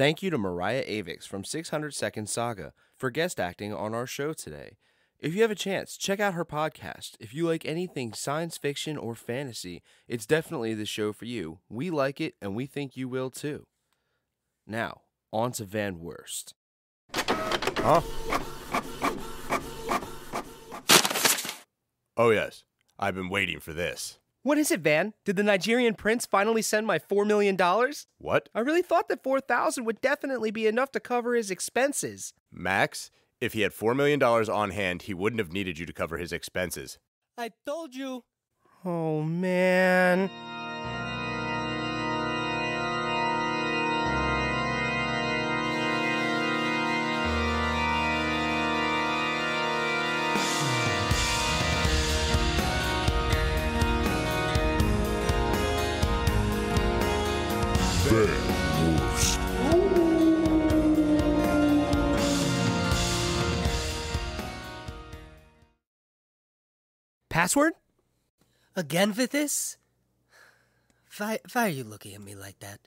Thank you to Mariah Avix from 600 Second Saga for guest acting on our show today. If you have a chance, check out her podcast. If you like anything science fiction or fantasy, it's definitely the show for you. We like it, and we think you will too. Now, on to Van Wurst. Huh? Oh, yes. I've been waiting for this. What is it, Van? Did the Nigerian prince finally send my $4 million? What? I really thought that 4000 would definitely be enough to cover his expenses. Max, if he had $4 million on hand, he wouldn't have needed you to cover his expenses. I told you. Oh, man. Password? Again with this? Why, why are you looking at me like that?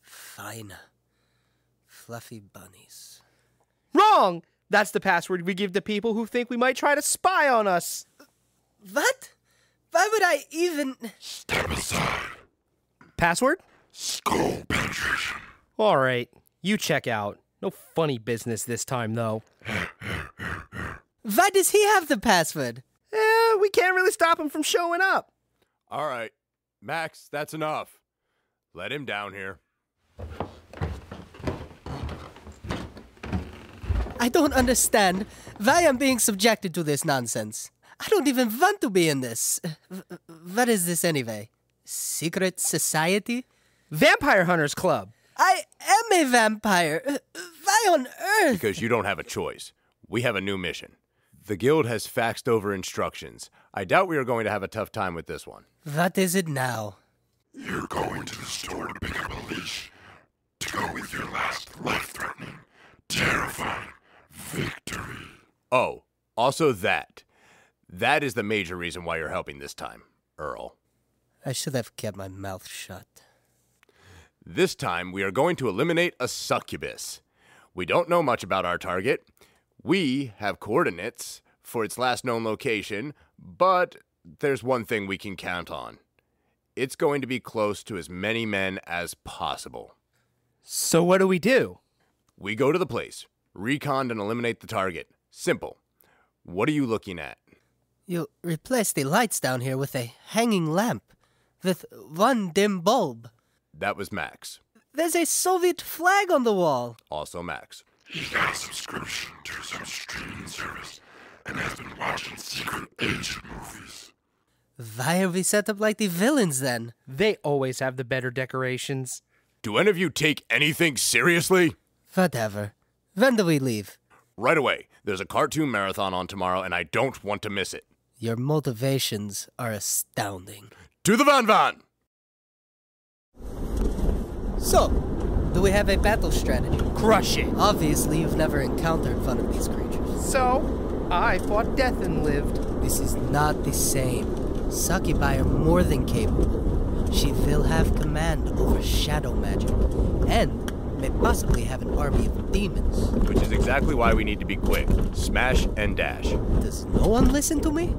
Fine. Fluffy bunnies. Wrong! That's the password we give to people who think we might try to spy on us. What? Why would I even. Step aside. Password? Skull penetration. All right, you check out. No funny business this time, though. Why does he have the password? Eh, we can't really stop him from showing up. All right. Max, that's enough. Let him down here. I don't understand why I'm being subjected to this nonsense. I don't even want to be in this. What is this anyway? Secret society? Vampire Hunters Club. I am a vampire. Why on earth? Because you don't have a choice. We have a new mission. The guild has faxed over instructions. I doubt we are going to have a tough time with this one. What is it now? You're going to the store to pick up a leash. To go with your last life-threatening, terrifying victory. Oh, also that. That is the major reason why you're helping this time, Earl. I should have kept my mouth shut. This time, we are going to eliminate a succubus. We don't know much about our target. We have coordinates for its last known location, but there's one thing we can count on. It's going to be close to as many men as possible. So, what do we do? We go to the place, recon and eliminate the target. Simple. What are you looking at? You replace the lights down here with a hanging lamp with one dim bulb. That was Max. There's a Soviet flag on the wall. Also Max. He got a subscription to some streaming service and has been watching secret agent movies. Why are we set up like the villains then? They always have the better decorations. Do any of you take anything seriously? Whatever. When do we leave? Right away. There's a cartoon marathon on tomorrow, and I don't want to miss it. Your motivations are astounding. To the Van Van! So, do we have a battle strategy? Crush it. Obviously, you've never encountered one of these creatures. So, I fought death and lived. This is not the same. Succubi are more than capable. She will have command over shadow magic, and may possibly have an army of demons. Which is exactly why we need to be quick. Smash and dash. Does no one listen to me?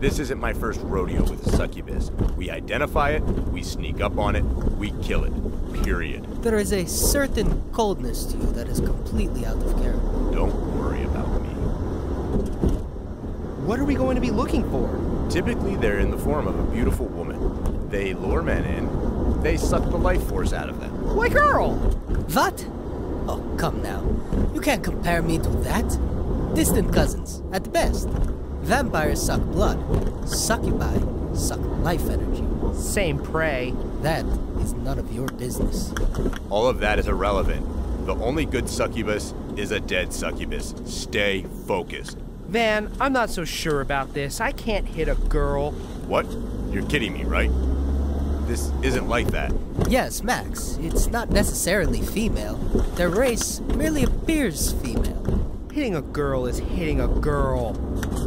This isn't my first rodeo with a succubus. We identify it, we sneak up on it, we kill it. Period. There is a certain coldness to you that is completely out of character. Don't worry about me. What are we going to be looking for? Typically, they're in the form of a beautiful woman. They lure men in, they suck the life force out of them. Like Earl. What? Oh, come now. You can't compare me to that. Distant cousins, at the best. Vampires suck blood. Succubi suck life energy. Same prey. That is none of your business. All of that is irrelevant. The only good succubus is a dead succubus. Stay focused. Van, I'm not so sure about this. I can't hit a girl. What? You're kidding me, right? This isn't like that. Yes, Max, it's not necessarily female. Their race merely appears female. Hitting a girl is hitting a girl.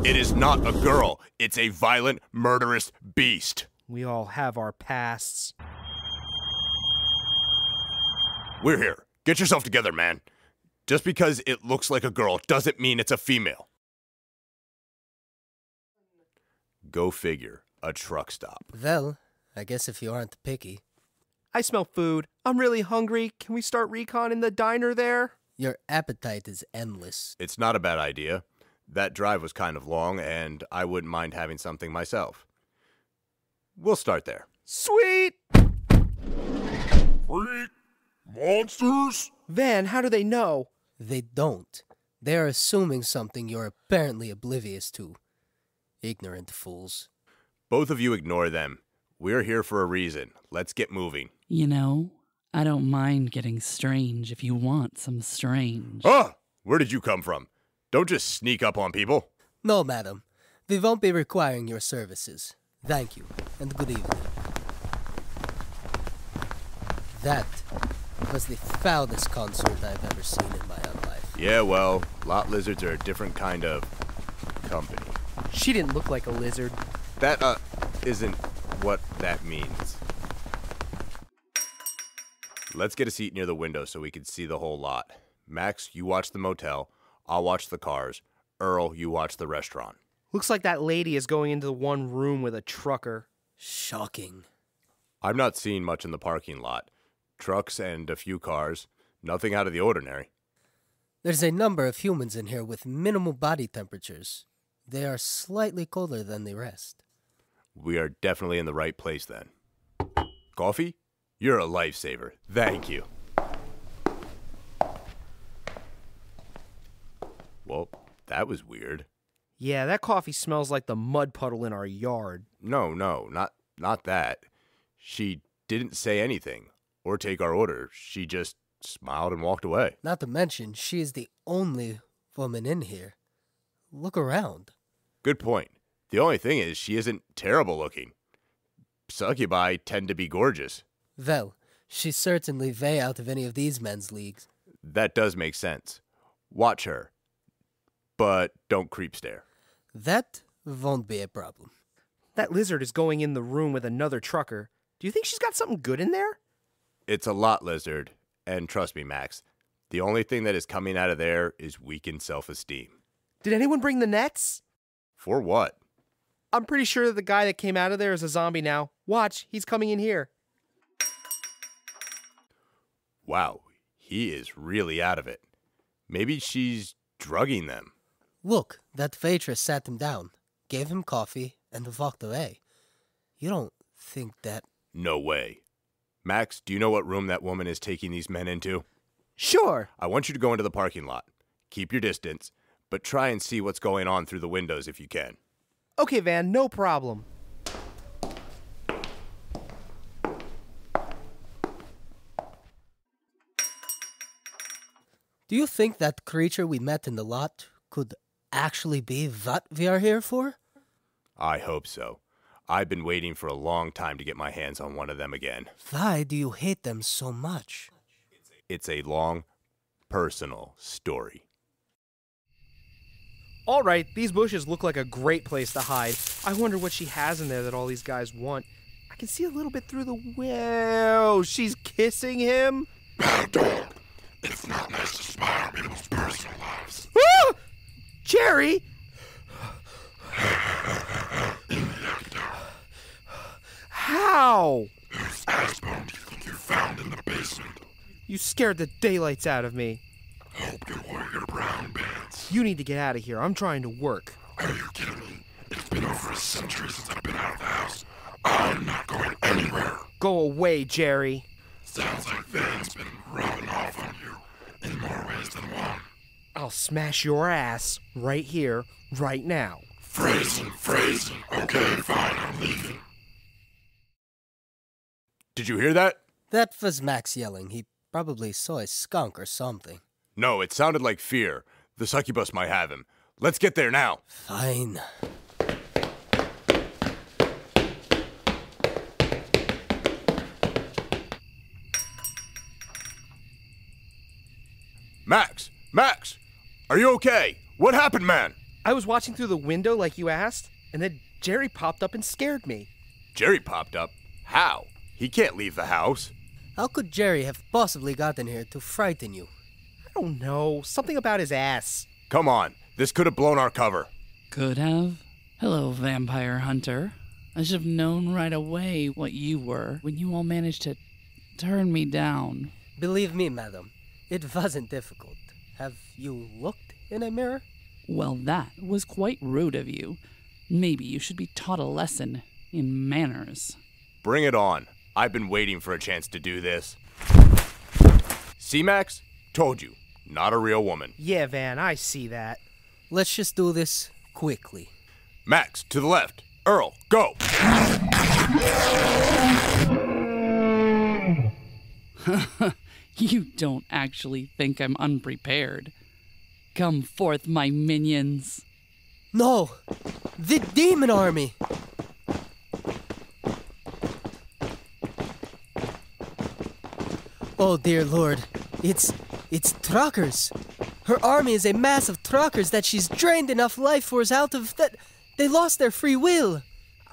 It is not a girl. It's a violent, murderous beast. We all have our pasts. We're here. Get yourself together, man. Just because it looks like a girl doesn't mean it's a female. Go figure. A truck stop. Well, I guess if you aren't picky, I smell food. I'm really hungry. Can we start recon in the diner there? Your appetite is endless. It's not a bad idea. That drive was kind of long, and I wouldn't mind having something myself. We'll start there. Sweet! Freak! Monsters! Van, how do they know? They don't. They are assuming something you're apparently oblivious to. Ignorant fools. Both of you ignore them. We're here for a reason. Let's get moving. You know, I don't mind getting strange if you want some strange. Ah! Where did you come from? Don't just sneak up on people. No, madam. We won't be requiring your services. Thank you, and good evening. That was the foulest concert I've ever seen in my own life. Yeah, well, lot lizards are a different kind of company. She didn't look like a lizard. That, uh, isn't what that means. Let's get a seat near the window so we can see the whole lot. Max, you watch the motel. I'll watch the cars. Earl, you watch the restaurant. Looks like that lady is going into the one room with a trucker. Shocking. I've not seen much in the parking lot. Trucks and a few cars. Nothing out of the ordinary. There's a number of humans in here with minimal body temperatures. They are slightly colder than the rest. We are definitely in the right place then. Coffee? You're a lifesaver. Thank you. Well, that was weird. Yeah, that coffee smells like the mud puddle in our yard. No, no, not not that. She didn't say anything or take our order. She just smiled and walked away. Not to mention, she is the only woman in here. Look around. Good point. The only thing is she isn't terrible looking. Succubi tend to be gorgeous. Well, she's certainly way out of any of these men's leagues. That does make sense. Watch her. But don't creep stare. That won't be a problem. That lizard is going in the room with another trucker. Do you think she's got something good in there? It's a lot, lizard. And trust me, Max, the only thing that is coming out of there is weakened self esteem. Did anyone bring the nets? For what? I'm pretty sure that the guy that came out of there is a zombie now. Watch, he's coming in here. Wow, he is really out of it. Maybe she's drugging them. Look, that waitress sat him down, gave him coffee, and walked away. You don't think that. No way. Max, do you know what room that woman is taking these men into? Sure. I want you to go into the parking lot. Keep your distance, but try and see what's going on through the windows if you can. Okay, Van, no problem. Do you think that creature we met in the lot could actually be what we are here for? I hope so. I've been waiting for a long time to get my hands on one of them again. Why do you hate them so much? It's a long, personal story. All right, these bushes look like a great place to hide. I wonder what she has in there that all these guys want. I can see a little bit through the window. She's kissing him. Bad dog. It's not nice to spy on people's personal lives. Ah! Jerry! How? Whose ass bone do you think you found in the basement? You scared the daylights out of me. Hope you wore your brown pants. You need to get out of here. I'm trying to work. Are you kidding me? It's been over a century since I've been out of the house. I'm not going anywhere. Go away, Jerry. Sounds like Van's been rubbing off on in more ways than one. I'll smash your ass right here, right now. Phrasing, phrasing. Okay, fine, I'm leaving. Did you hear that? That was Max yelling. He probably saw a skunk or something. No, it sounded like fear. The succubus might have him. Let's get there now. Fine. Max! Max! Are you okay? What happened, man? I was watching through the window like you asked, and then Jerry popped up and scared me. Jerry popped up. How? He can't leave the house. How could Jerry have possibly gotten here to frighten you? I don't know. Something about his ass. Come on, this could have blown our cover. Could have. Hello, vampire hunter. I should have known right away what you were when you all managed to turn me down. Believe me, madam, it wasn't difficult. Have you looked in a mirror? Well, that was quite rude of you. Maybe you should be taught a lesson in manners. Bring it on. I've been waiting for a chance to do this. See, Max? Told you. Not a real woman. Yeah, Van, I see that. Let's just do this quickly. Max, to the left. Earl, go! You don't actually think I'm unprepared. Come forth, my minions. No! The demon army! Oh dear lord, it's it's truckers. Her army is a mass of truckers that she's drained enough life force out of that they lost their free will.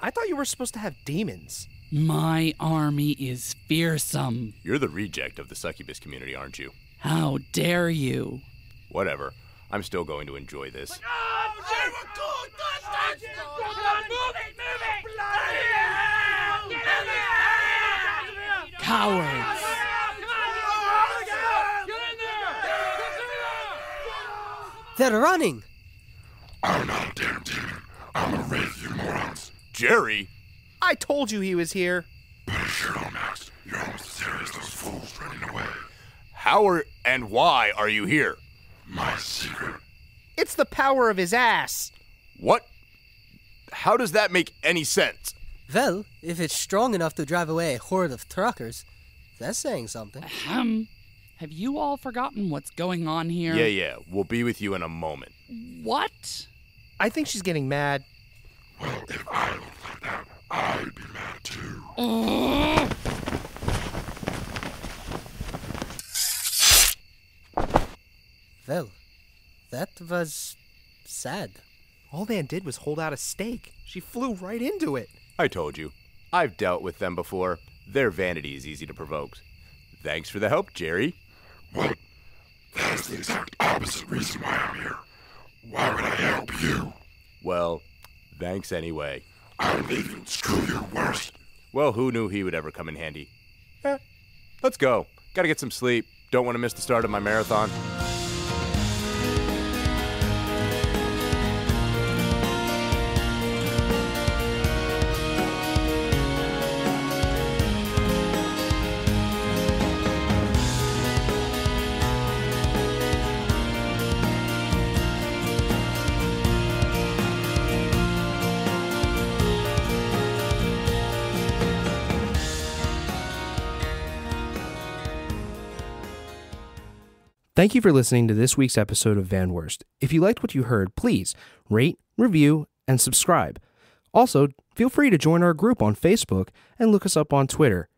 I thought you were supposed to have demons. My army is fearsome. You're the reject of the succubus community, aren't you? How dare you? Whatever. I'm still going to enjoy this. Cowards! They're running! Oh, I'm not a damn demon. I'm a wraith, you morons. Jerry? I told you he was here. Better shirt on, Max. You're almost as scary as those fools running away. How are, and why are you here? My secret. It's the power of his ass. What? How does that make any sense? Well, if it's strong enough to drive away a horde of truckers, that's saying something. Ahem. have you all forgotten what's going on here? Yeah, yeah. We'll be with you in a moment. What? I think she's getting mad. Well, if I looked like that, I'd be mad too. Well, that was sad. All Van did was hold out a stake. She flew right into it. I told you. I've dealt with them before. Their vanity is easy to provoke. Thanks for the help, Jerry. What? That is the exact opposite reason why I'm here. Why would I help you? Well, thanks anyway. I'm leaving. Screw your worst. Well, who knew he would ever come in handy? Eh, let's go. Gotta get some sleep. Don't want to miss the start of my marathon. Thank you for listening to this week's episode of Van Wurst. If you liked what you heard, please rate, review, and subscribe. Also, feel free to join our group on Facebook and look us up on Twitter